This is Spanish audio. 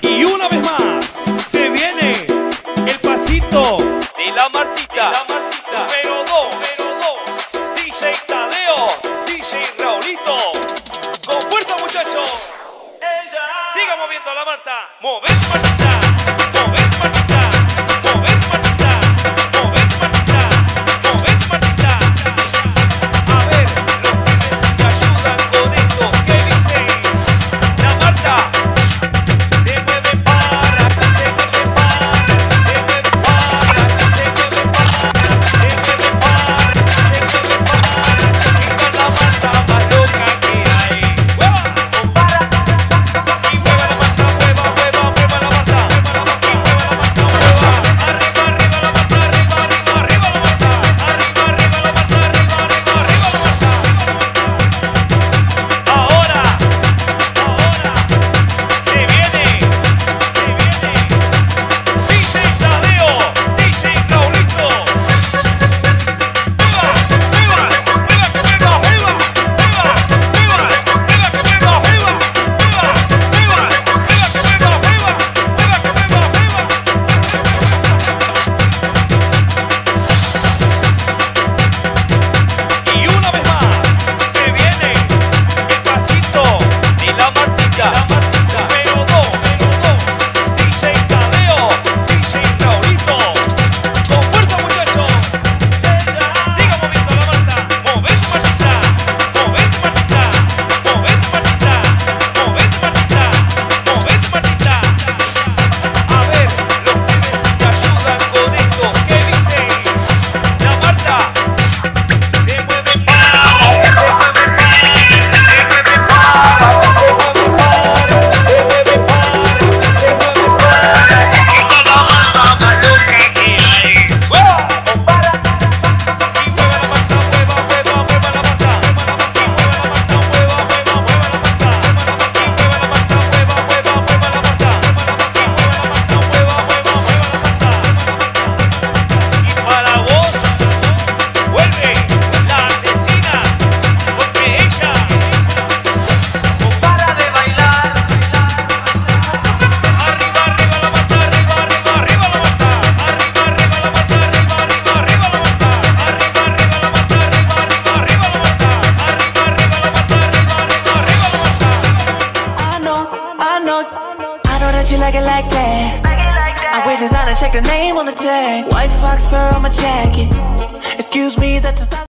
Y una vez más, se viene el pasito de la Martita. La Martita. Número 2. DJ Tadeo. DJ Raulito. Con fuerza, muchachos. Ella. Siga moviendo la Marta. Mover Martita. you like it like that. I wear designer, check the name on the tag. White fox fur on my jacket. Excuse me, that's a